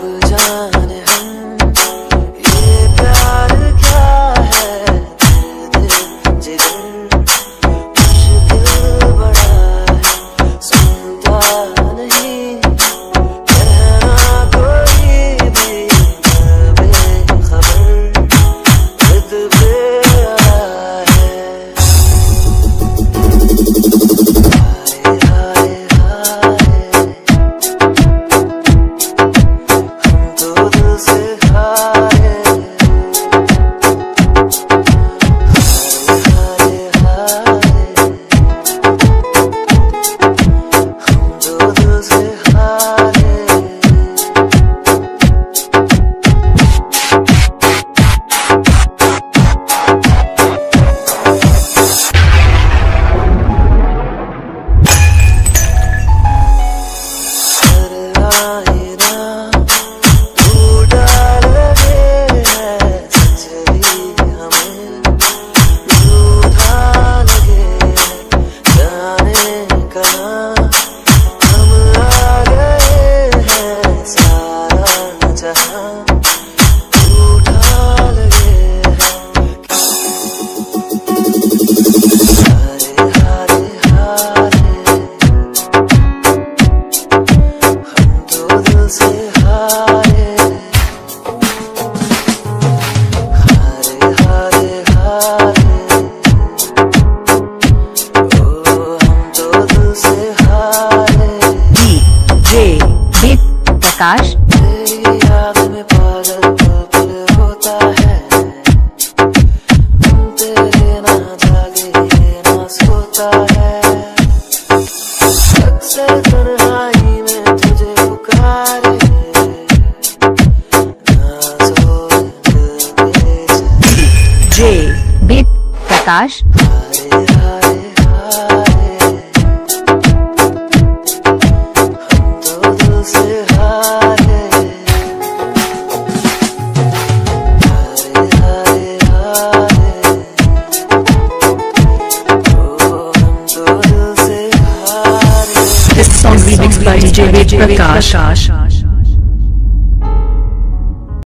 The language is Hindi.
부정 कहाँ हम आ गए हैं सारा जहाँ झूठा लगे हारे हारे हारे हम तो दिल से मसाज J. B. Prakash से हाय This song remixed by DJ Prakash.